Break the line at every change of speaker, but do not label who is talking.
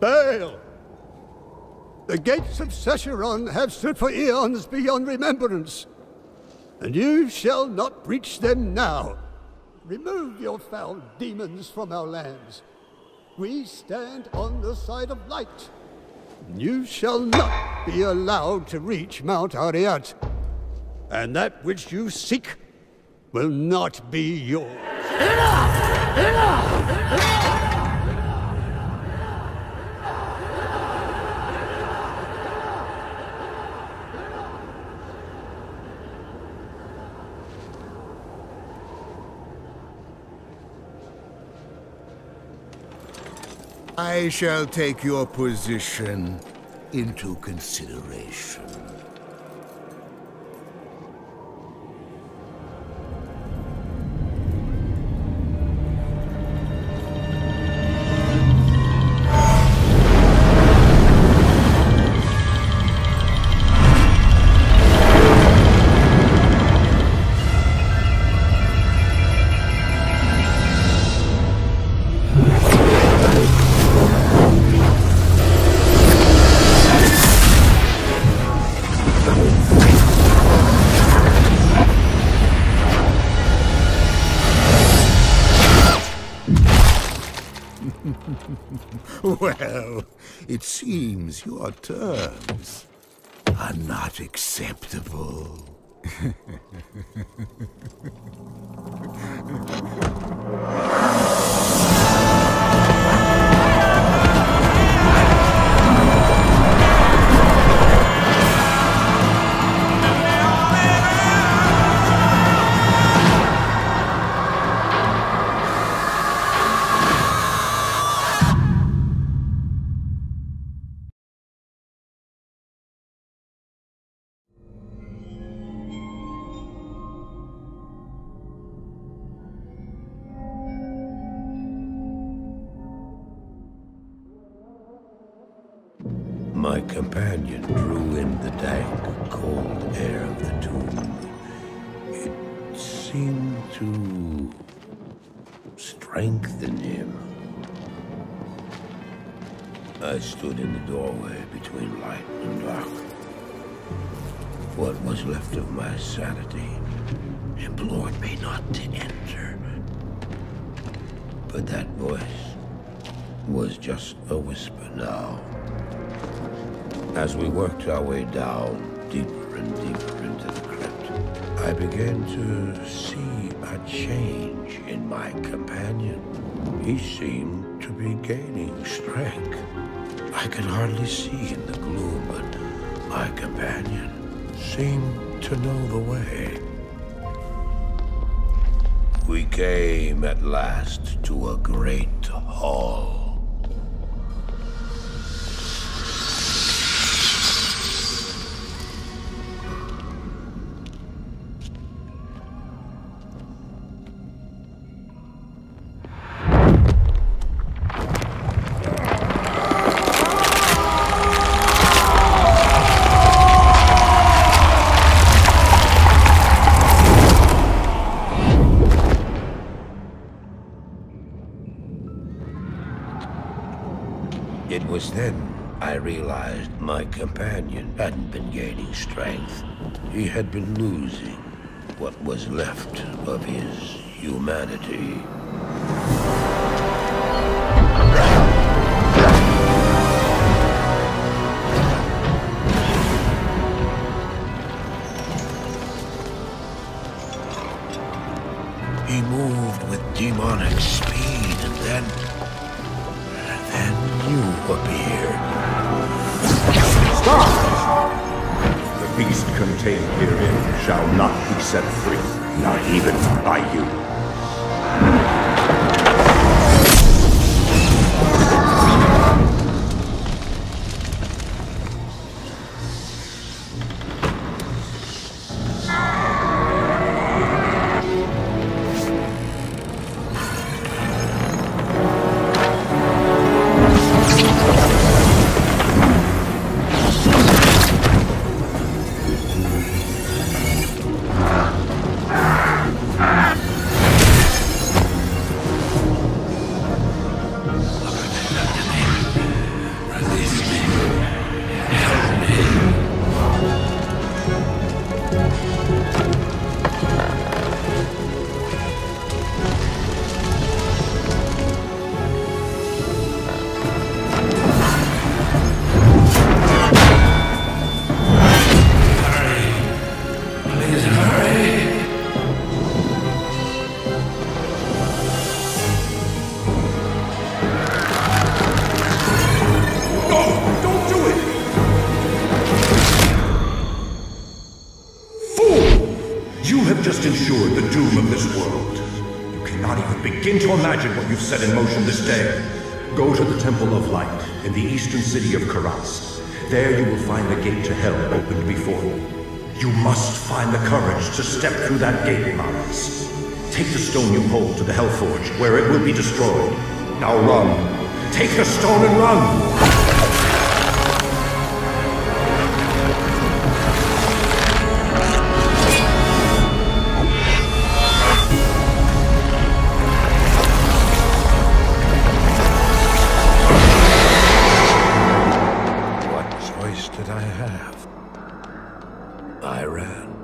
Baal! The gates of Sescheron have stood for eons beyond remembrance, and you shall not breach them now. Remove your foul demons from our lands. We stand on the side of light. You shall not be allowed to reach Mount Arreat, and that which you seek will not be yours. Enough! Enough! Enough!
I shall take your position into consideration. well, it seems your terms are not acceptable. My companion drew in the dank, cold air of the tomb. It seemed to strengthen him. I stood in the doorway between light and dark. What was left of my sanity implored me not to enter. But that voice was just a whisper now. As we worked our way down, deeper and deeper into the crypt, I began to see a change in my companion. He seemed to be gaining strength. I could hardly see in the gloom, but my companion seemed to know the way. We came at last to a great hall. It was then I realized my companion hadn't been gaining strength. He had been losing what was left of his humanity.
Contained herein shall not be set free, not even by you. Begin to imagine what you've set in motion this day. Go to the Temple of Light in the eastern city of Kurast. There you will find the gate to hell opened before you. You must find the courage to step through that gate, Marius. Take the stone you hold to the Hellforge, where it will be destroyed. Now run. Take the stone and run! I have. I ran.